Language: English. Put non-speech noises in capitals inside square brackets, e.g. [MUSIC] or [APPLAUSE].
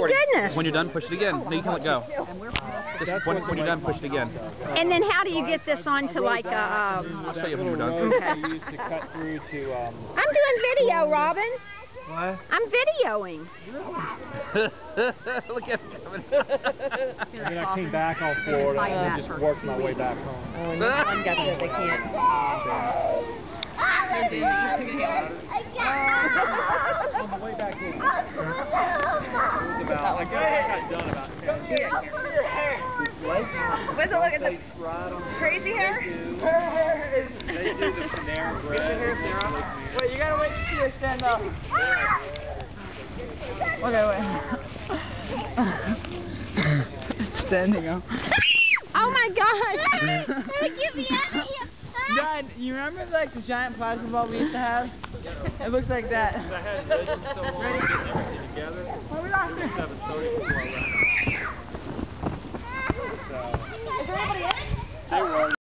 my recording. goodness. When you're done, push it again. No, you can let go. Just when, when you're done, push it again. And then how do you get this onto like a, um, I'll show you when you're done. road that you used to cut through to, um, I'm doing video, Robin. what? I'm videoing. [LAUGHS] Look at him coming. And then I came back on Florida and then just worked my way back home. Oh, no one got that. They can't. [LAUGHS] On the way back home. It was about, like, I got done about 10 Where's it look at the States right on the crazy hair? They do the Panera bread. Wait, you gotta wait to see her stand up. Okay, wait. Standing up. Oh my gosh. Get me out of here. Dad, you remember like the giant plasma ball we used to have? It looks like that.